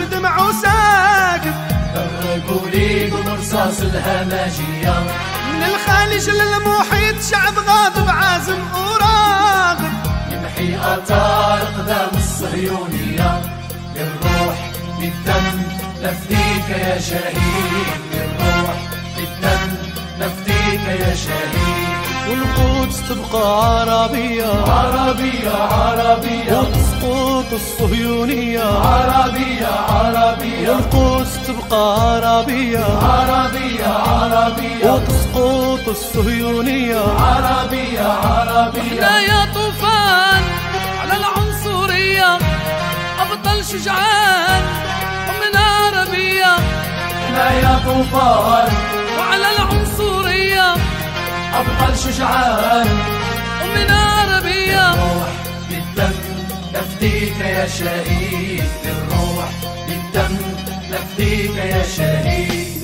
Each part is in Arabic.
بدمع وساقف. فرقوا لي برصاص الهمجية. من الخليج للمحيط شعب غاضب عازم وراغب يمحي أثار أقدام الصهيونية. للروح للدم نفديك يا شهيد. للروح للدم نفديك يا شهيد. والقدس تبقى عربية. عربية عربية. وتسقط الصهيونية. عربية عربية. والقدس تبقى عربية. عربية عربية. وتسقط الصهيونية. عربية عربية. لا يا طوفان على العنصرية. أبطال شجعان ومن عربية لا يا طوفان. أبطال شجعان أمنا عربية الروح بالدم نفديك يا شهيد. بالروح بالدم نفديك يا شهيد.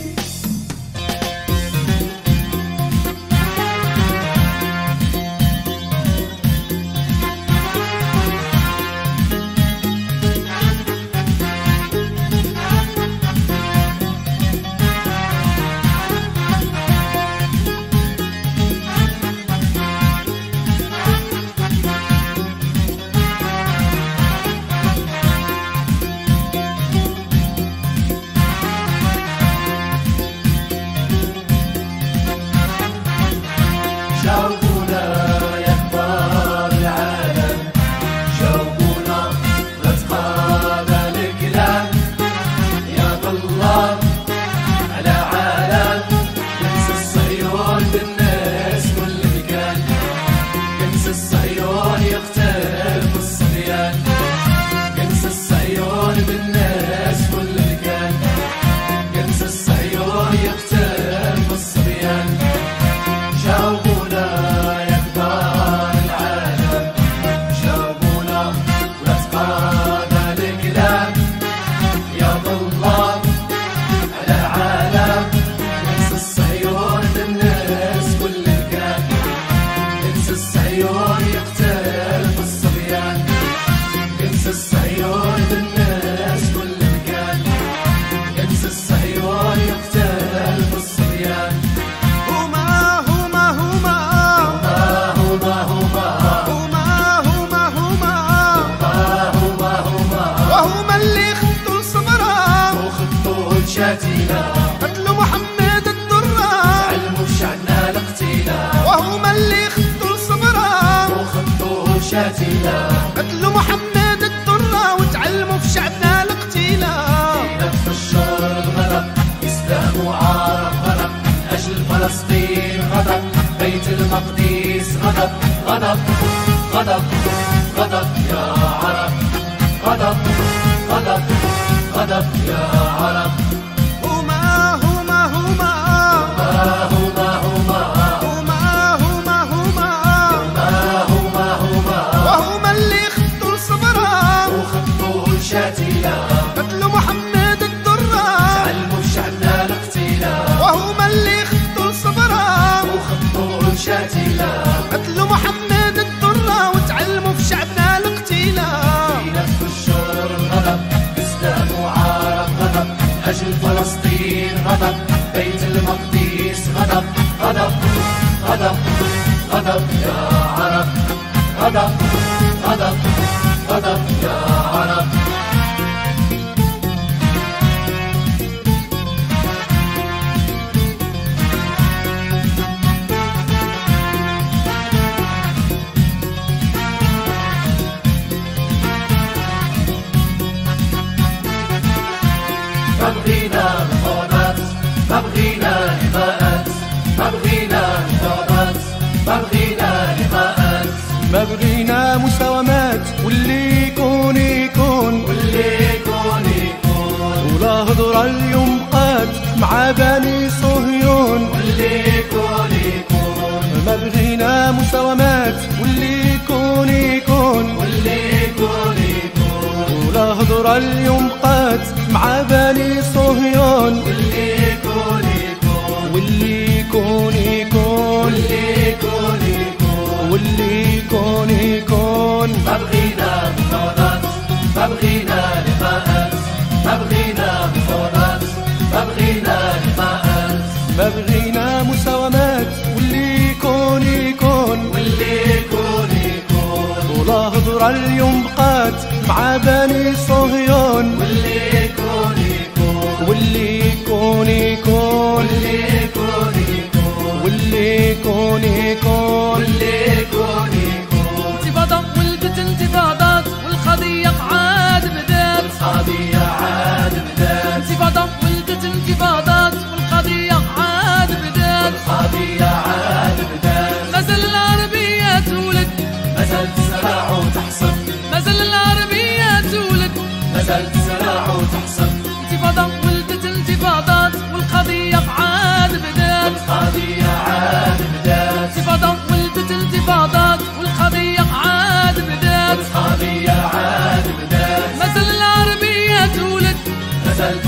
المقديس. غضب غضب غضب غضب يا عرب. غضب غضب غضب يا عرب. 好的。ولا هضرة اليوم بقات مع بني صهيون.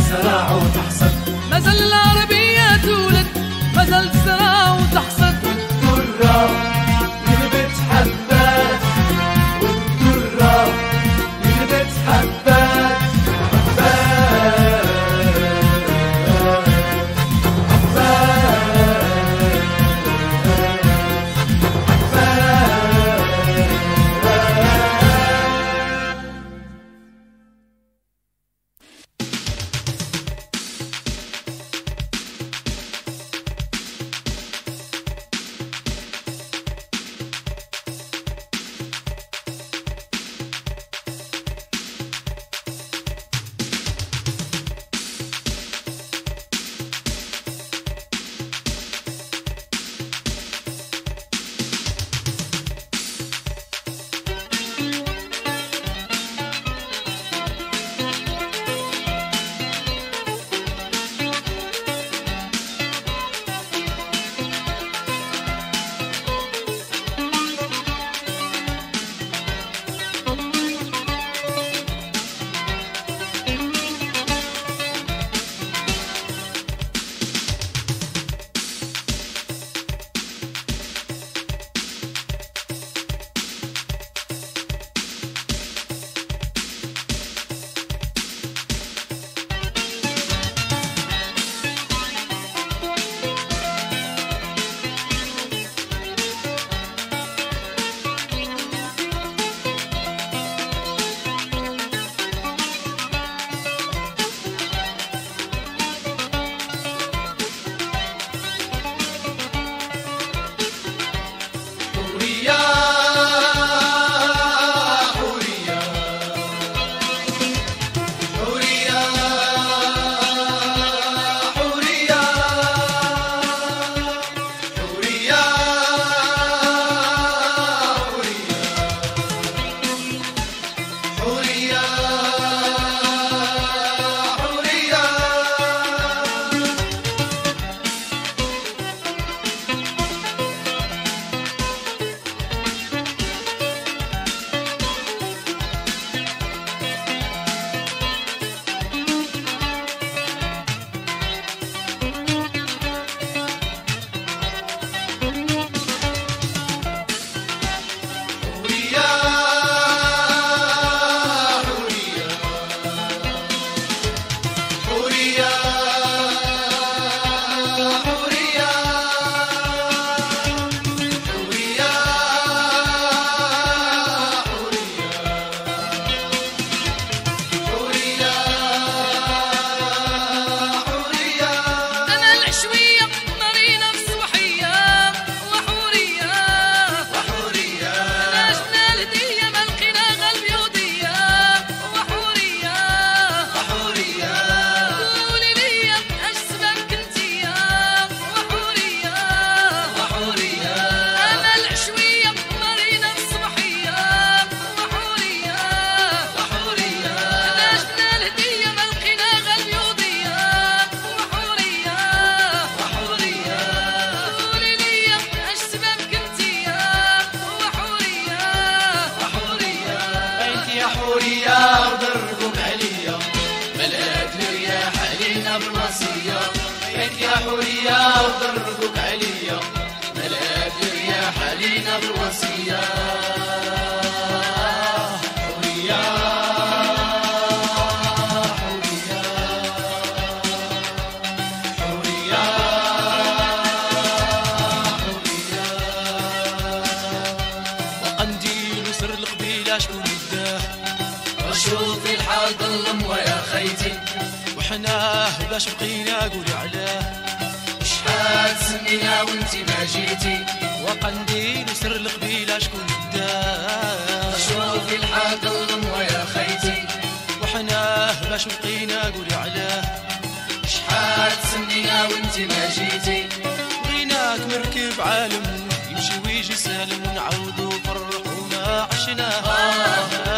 تزرع وتحصد ما زال العربية تولد ما زال تزرع وتحصد باش بقينا قولي علاه. شحال سنينا وانتي ما جيتي؟ وقنديل وسر القبيلة شكون داه شوفي الحاق اللموه يا خيتي. وحناه باش بقينا قولي علاه. شحال سنينا وانتي ما جيتي؟ بغيناك مركب عالم يمشي ويجي سالم ونعاودو فرحونا عشناه آه.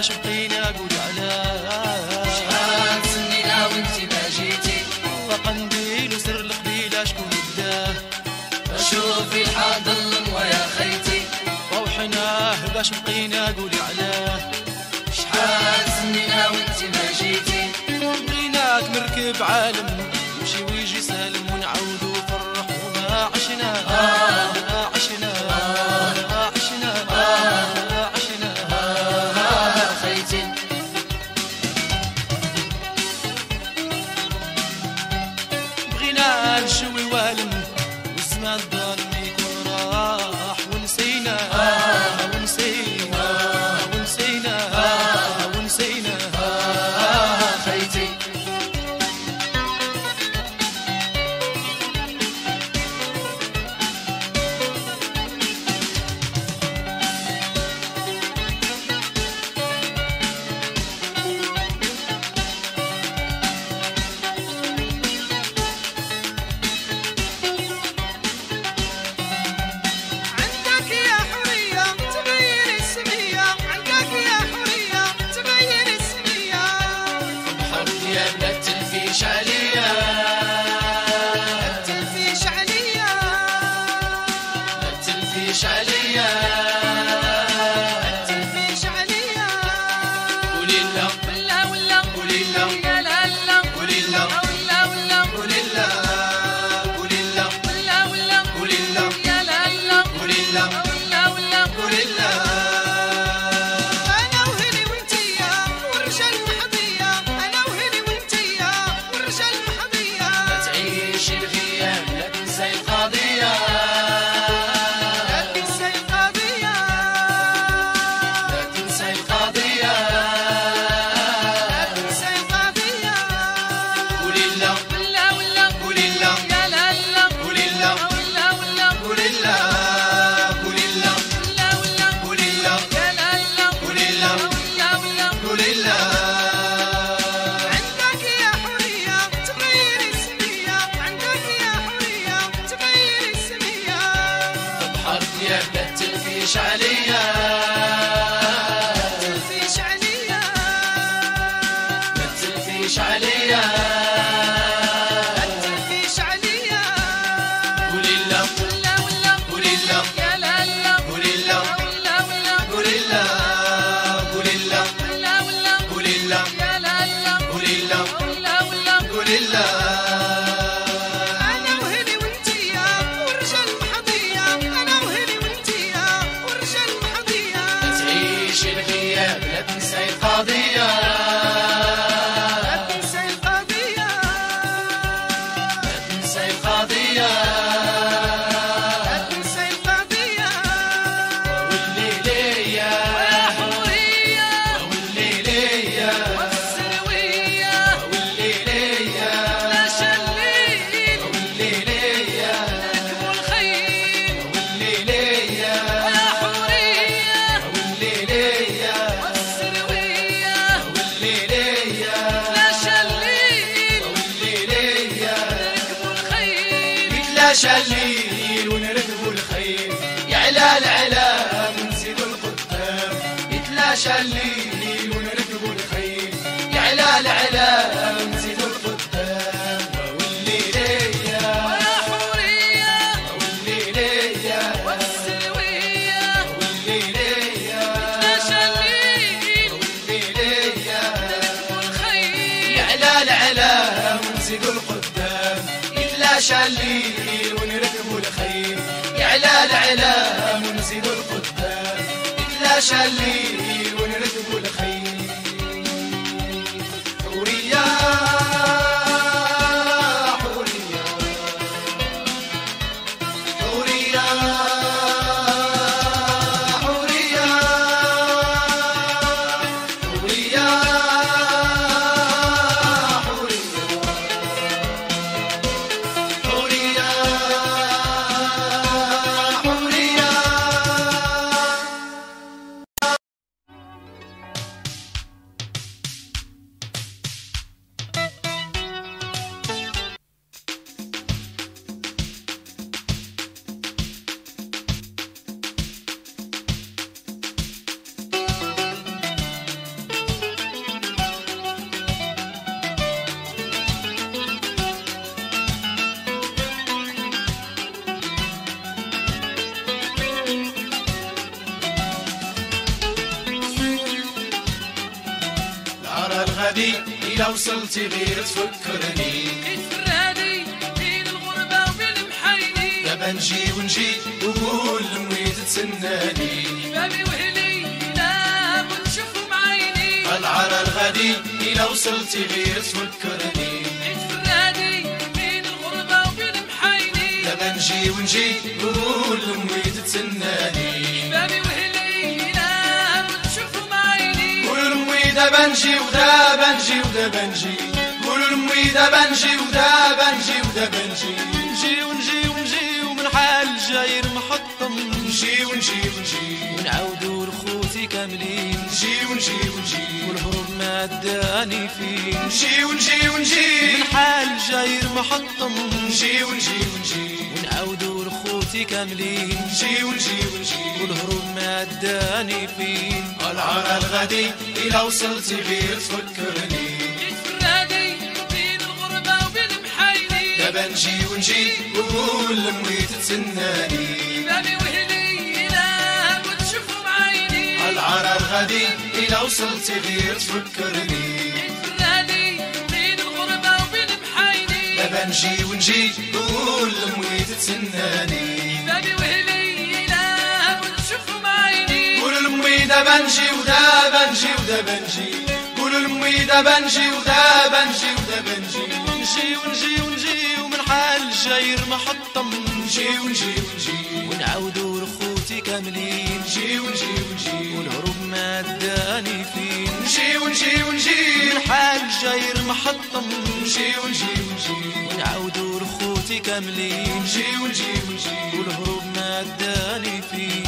أنا شرطين أقول علاه شحال سنينا وانت ما جيتي. وقنديل وسر القبيلة شكون بداه شوفي الحاد ظلم ويا خيتي. روحناه باش بقينا قولي علاه شحال سنينا وانت ما جيتي. بغيناك نركب عالم not the شالين ونركبوا الخيل. يعلى الاعلام ونزيدوا القدام. لا شالين لمي تتسناني بابي وهلي لا ونشوفهم عيني. العرى الغدي إلا وصلتي غير تفكرني. يتفرادي بين الغربة وبالمحيني دابا نجي ونجي وقول لمي تتسناني. بابي وهلي لا ونشوفهم عيني. قولوا لمي دابا نجي ودابا نجي ودابا نجي قولوا لمي دابا نجي ودابا نجي ودابا نجي نجي ونجي. ونجي ونجي ونعاودوا لخوتي كاملين. نجي ونجي ونجي. والهروب ما داني فيه نجي ونجي ونجي. من حال الجاير محطم. نجي ونجي ونجي. ونعاودوا لخوتي كاملين. نجي ونجي ونجي. والهروب ما داني فيه العرى الغدي إلا وصلتي غير تفكرني. دابا نجي ونجي وقول لمي تتسناني بابي وهلي العرى الغدي إلا وصلتي غير تفكرني. يتفرادي بين الغربة وبالمحيني دابا نجي ونجي وقول لمي تتسناني. بابي وهلي لا ونشوفهم عيني قولوا لمي دابا نجي ودابا نجي ودابا نجي. قولوا لمي دابا نجي ودابا نجي ودابا نجي. نجي ونجي ونجي ومن حال الجاير محطم نجي ونجي ونجي. ونعاودوا لخوتي كاملين. نجي ونجي ونجي ما داني فيه نجي ونجي ونجي. من حال الجاير محطم. نجي ونجي ونجي. ونعاودوا لخوتي كاملين. نجي ونجي ونجي. والهروب ما داني فيه.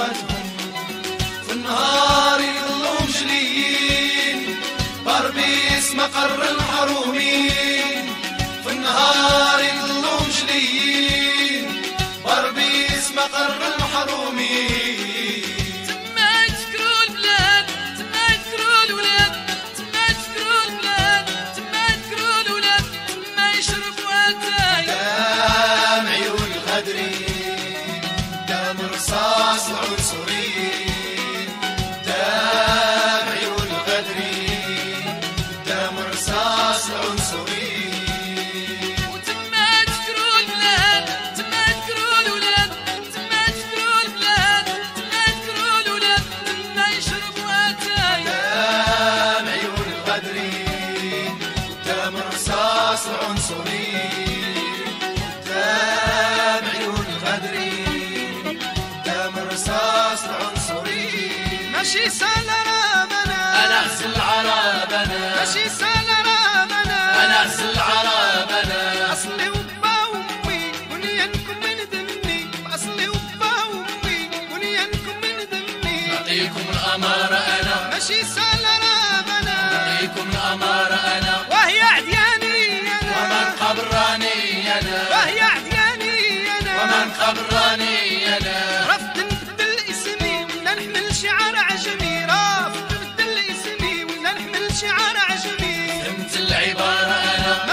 وقتهم في النهار يضلوا مجليين. بربيس مقر عرابنا ماشي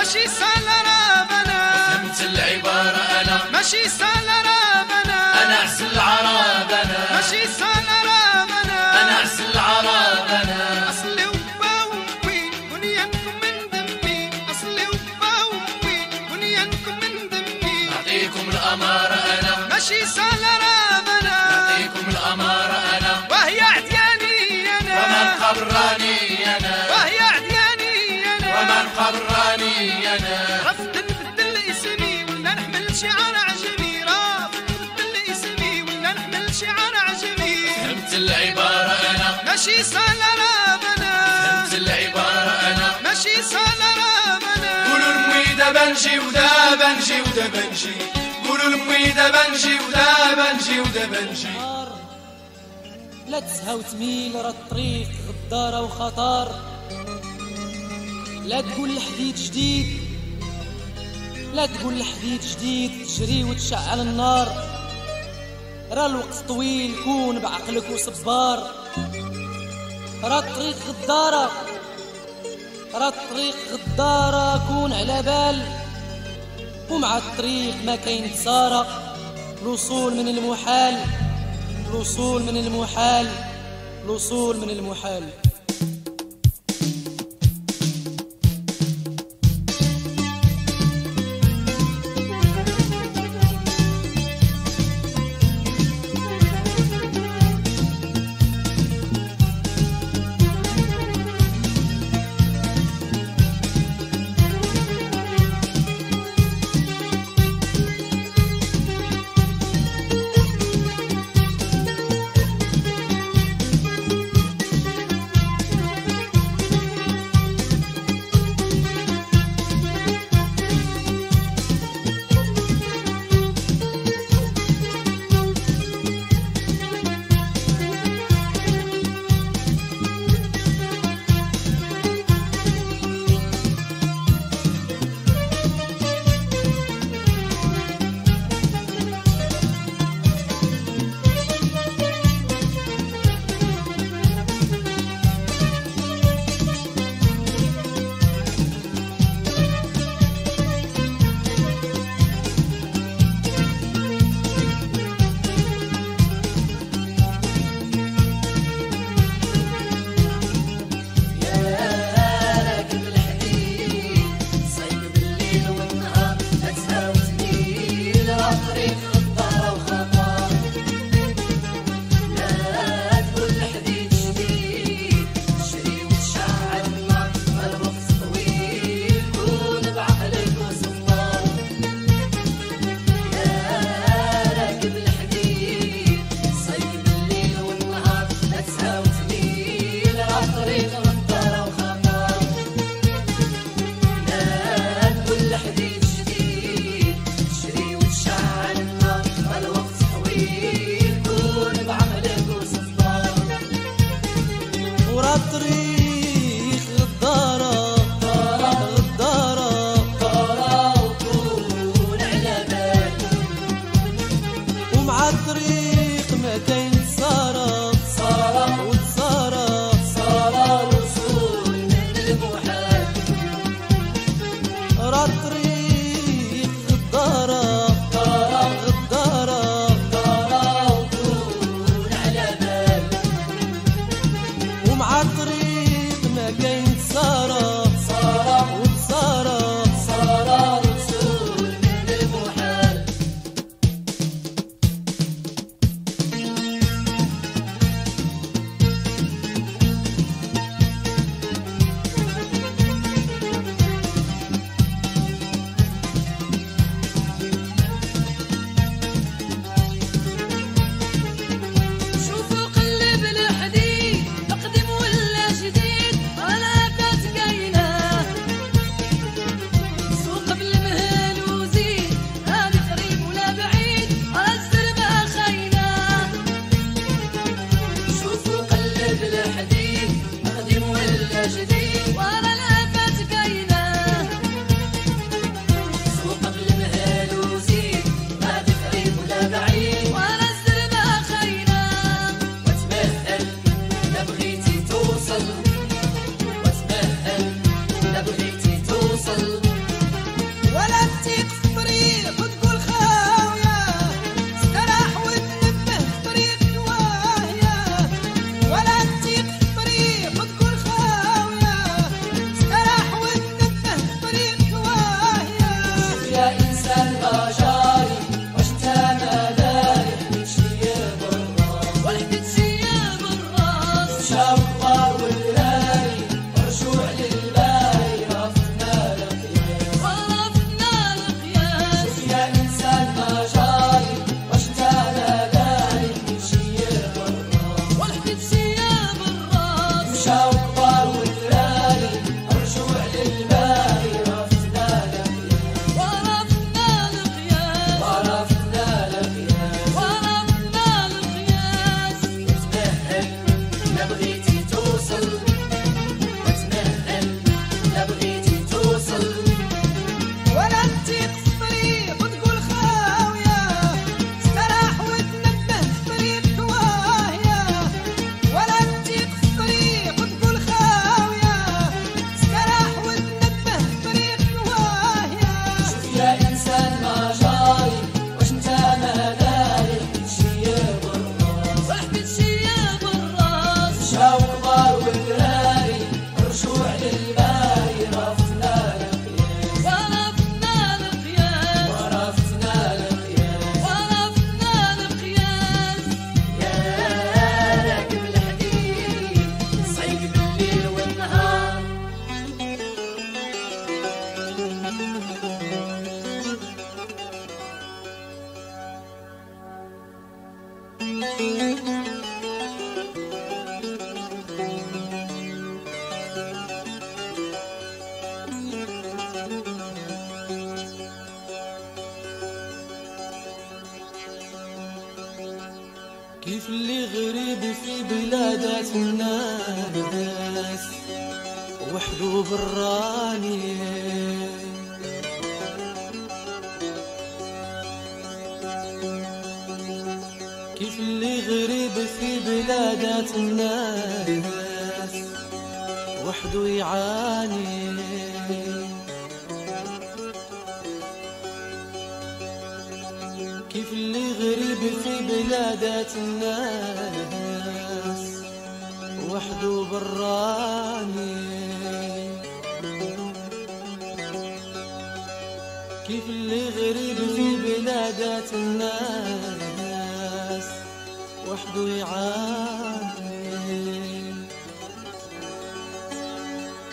ماشي سال رابنا. فهمت العبارة أنا. ماشي سال رابنا. أنا اغسل عرابنا ماشي سال رابنا. ماشي فهمت العبارة أنا ماشي قولوا لمي دابا نجي ودابا نجي ودابا نجي قولوا لمي دابا نجي ودابا نجي ودابا نجي نهار لا تسهى وتميل راه الطريق غدارة وخطر لا تقول الحديد جديد لا تقول الحديد جديد تجري وتشعل النار راه الوقت طويل كون بعقلك وصبار غدارة راه الطريق غدارة كون على بال. ومع الطريق ما كاين خسارة الوصول من المحال. الوصول من المحال. الوصول من المحال.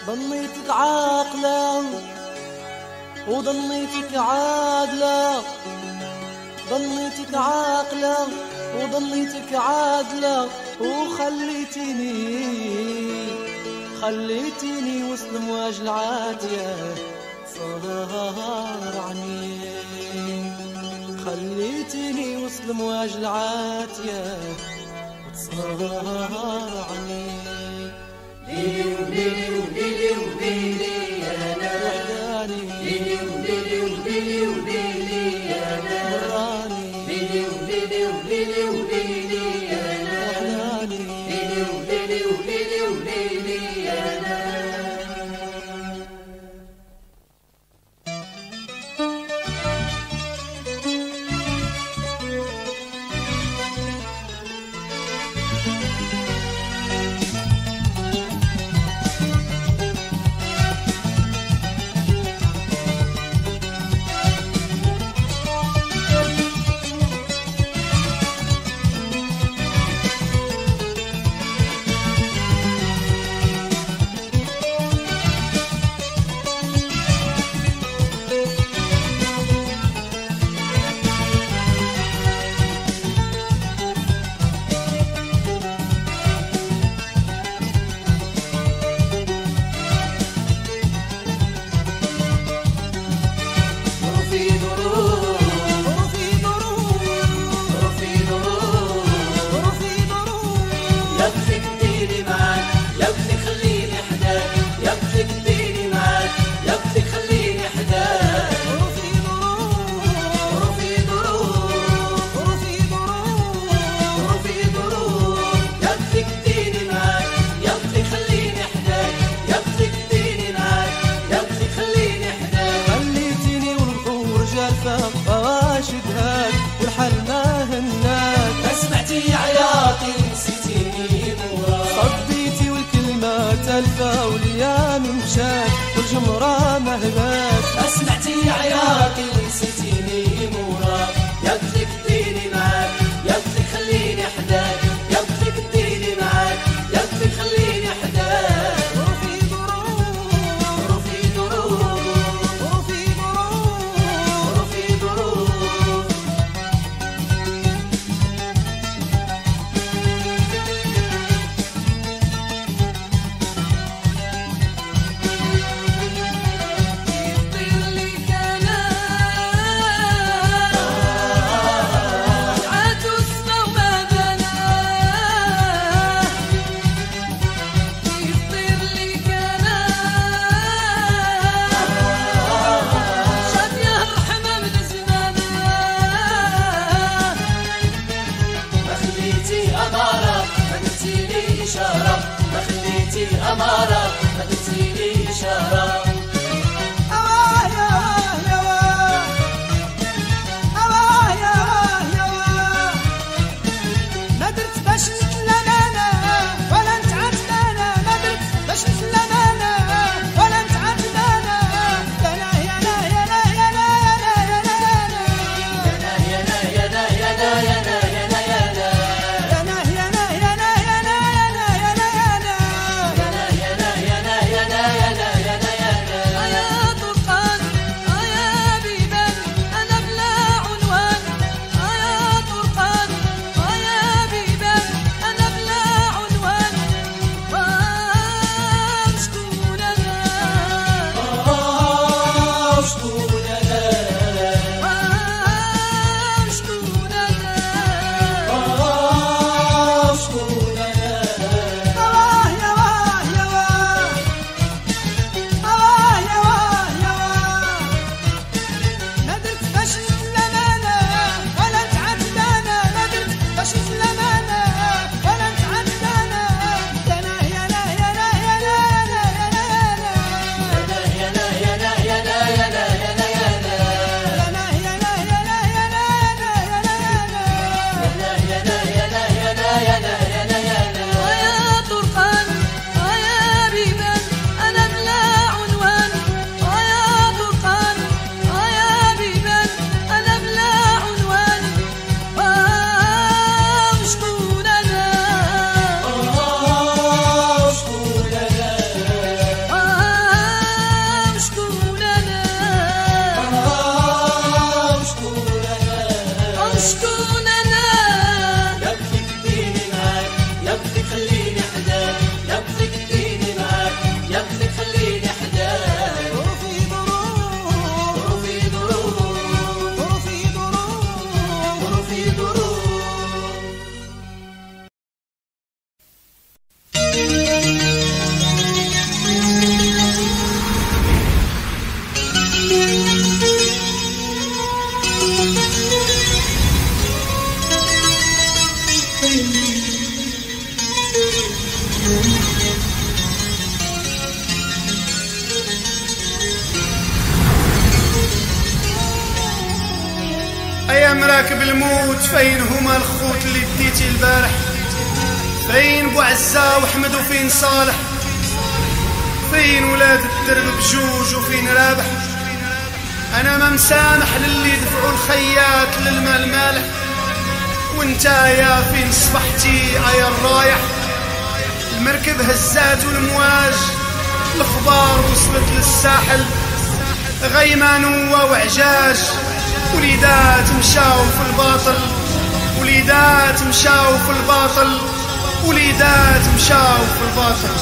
ضنيتك عاقلة وضنيتك عادلة. ضنيتك عاقلة وضنيتك عادلة. وخليتني خليتني وسط مواج العادية صار عني. خليتني وسط مواج العاتية. وتصغر عني. ديلي وديلي وديلي وديلي يا نادي ديلي وديلي وديلي وديلي amar وليدات مشاو في الباطل وليدات مشاو في الباطل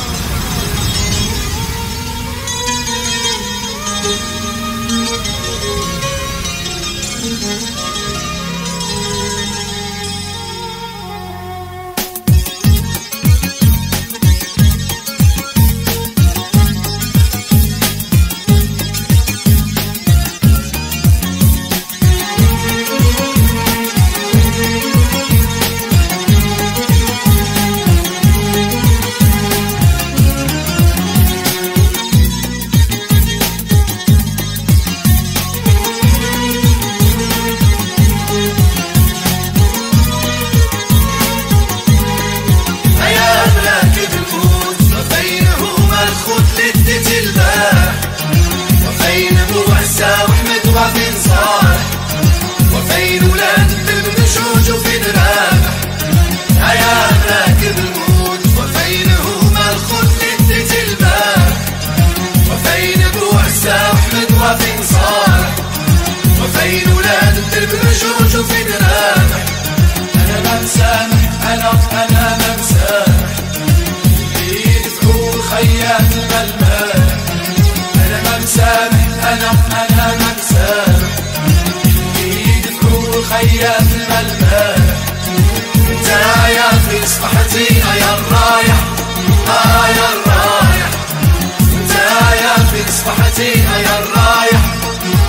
مصلحتيها يا الرايح.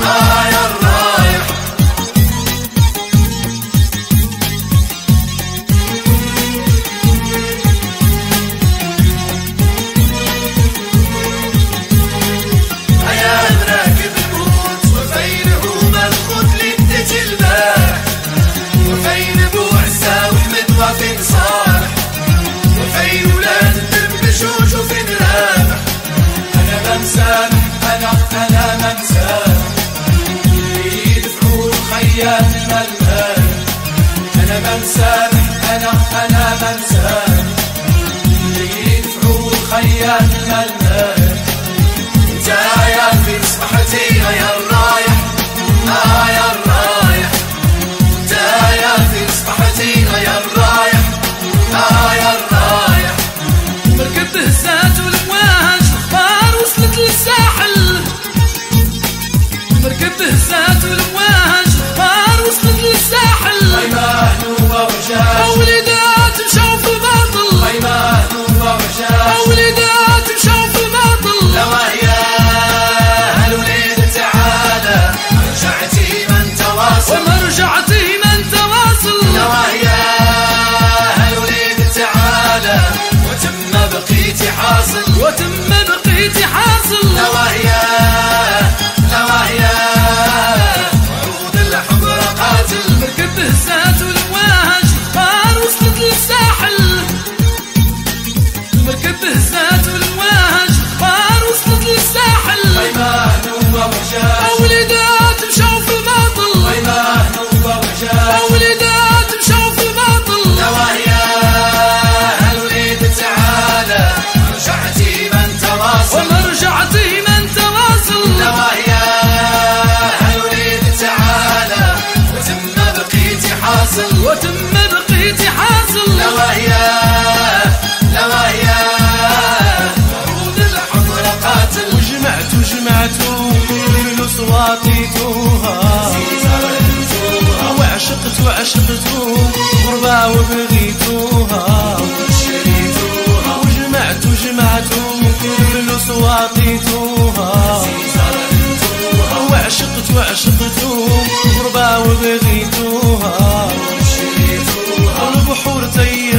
رايح What's صواتيتوها وعشقت وعشقتو غربة وبغيتوها. وجمعت وجمعتو كل صواتيتوها وعشقت وعشقتو غربة وبغيتوها. البحور زي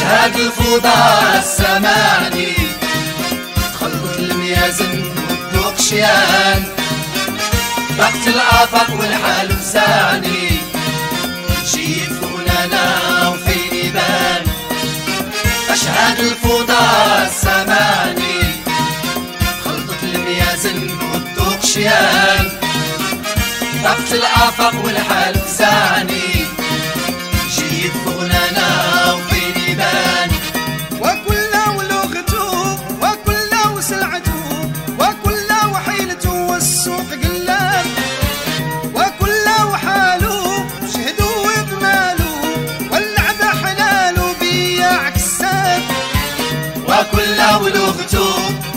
أشهد الفضاء السماني خلط الميازن والذوق شيان وقت الآفاق والحال وزاني شيفون أنا وفين يبان أشهد الفضاء السماني خلطة الميازن والذوق شيان وقت الآفاق والحال وزاني جيت فغنانا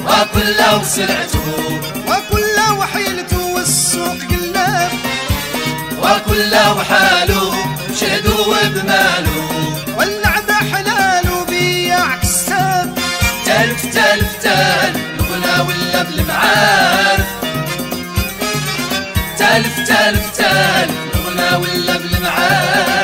ولغته وكل وسلعته. وكل وحيلته والسوق قلاب وكل وحاله شهدوا بماله واللعبة حلاله بياع كساب تلف تلف تل الغنى ولا بالمعارف. تلف تلف تل الغنى ولا بالمعارف.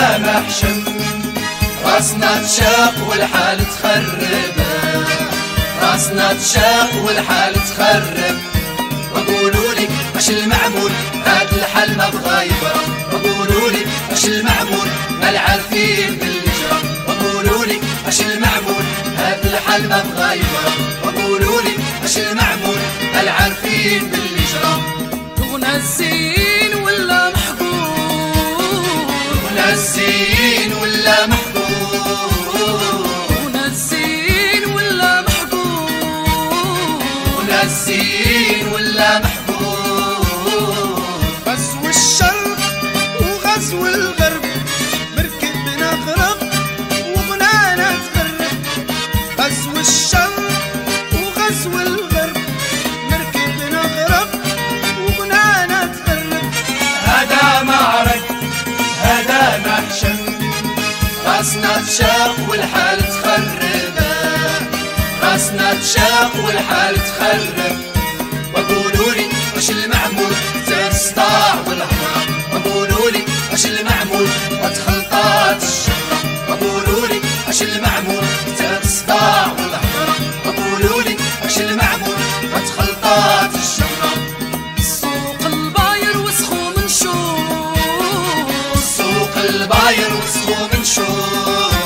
هذا محشم. راسنا تشاق والحال تخرب. راسنا تشاق والحال تخرب. وقولوا لي اش المعمول؟ هاد الحل ما بغا يبرى وقولوا لي اش المعمول؟ ما العارفين جرى وقولوا لي اش المعمول؟ هاد الحل ما بغا يبرى وقولوا لي اش المعمول؟ ما العارفين باللي جرى غنى الزين تشاق والحال تخرب. راسنا تشاق والحال تخرب. وقولوا لي واش المعمول تستطاع والهرب وقولوا لي واش المعمول وتخلطات الشرطة وقولوا لي واش المعمول تستطاع والهرب وقولوا لي واش المعمول وتخلطات الشرطة السوق الباير وسخون نشوف السوق الباير وسخون نشوف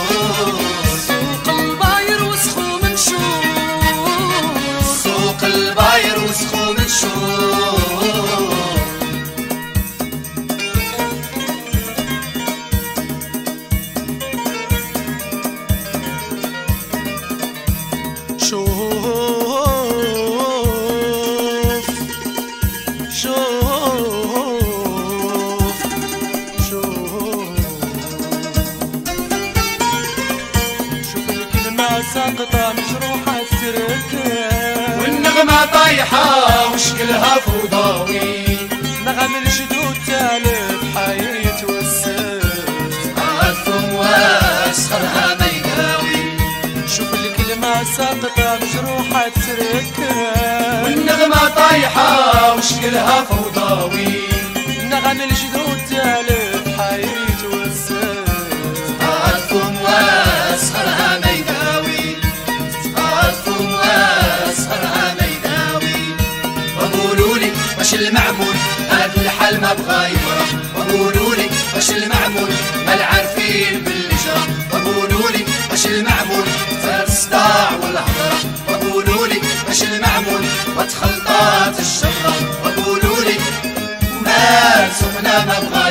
وشكلها فوضوي نغم الجدود تالف حياة والسر عالثم وأسخرها ما يداوي شوف الكلمة ساقطة مجروحة تركها. والنغمة طايحة وشكلها فوضوي نغم الجدود تالف ما بغا يفرح وقولوا لي واش المعمول؟ ما العارفين باللي جرى. وقولوا لي واش المعمول؟ فات الصداع والهضرة. وقولوا لي واش المعمول؟ وتخلطات الشره وقولوا لي ما سخنا ما بغا